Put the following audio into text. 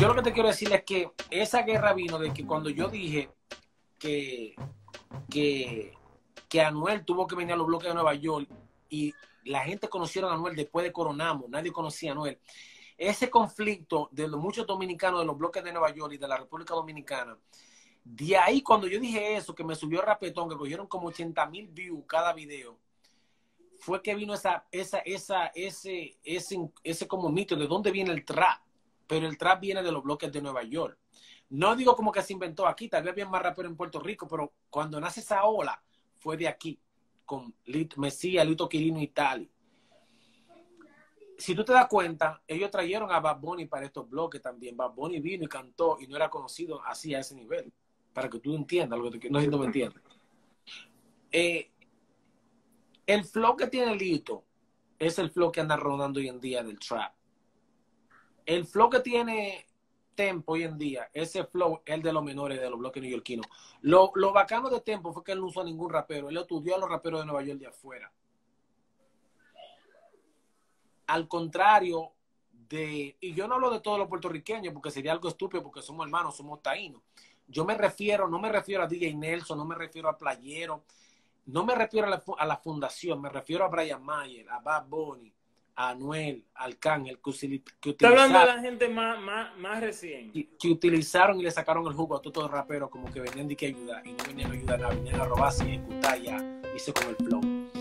yo lo que te quiero decir es que esa guerra vino de que cuando yo dije que, que, que Anuel tuvo que venir a los bloques de Nueva York y la gente conocieron a Anuel después de Coronamos, nadie conocía a Anuel. Ese conflicto de los muchos dominicanos de los bloques de Nueva York y de la República Dominicana, de ahí cuando yo dije eso, que me subió rapetón, que cogieron como 80 mil views cada video, fue que vino esa, esa, esa, ese, ese, ese como mito de dónde viene el trap. Pero el trap viene de los bloques de Nueva York. No digo como que se inventó aquí, tal vez había más rapero en Puerto Rico, pero cuando nace esa ola, fue de aquí, con Mesías, Lito Quirino y tal. Si tú te das cuenta, ellos trajeron a Bad Bunny para estos bloques también. Bad Bunny vino y cantó y no era conocido así a ese nivel. Para que tú entiendas lo que no sé si tú me entiendes. Eh, el flow que tiene Lito es el flow que anda rodando hoy en día del trap. El flow que tiene Tempo hoy en día, ese flow es el de los menores de los bloques neoyorquinos. Lo, lo bacano de Tempo fue que él no usó ningún rapero, él estudió a los raperos de Nueva York de afuera. Al contrario de, y yo no hablo de todos los puertorriqueños porque sería algo estúpido porque somos hermanos, somos taínos. Yo me refiero, no me refiero a DJ Nelson, no me refiero a Playero, no me refiero a la, a la fundación, me refiero a Brian Mayer, a Bad Bunny, a Anuel, al Cángel, que, que Está hablando de la gente más, más, más reciente. Que, utilizaron y le sacaron el jugo a todos los raperos como que venían de que ayudar y no venían a ayudar, venían a robarse y ejecutar ya, hice con el flow.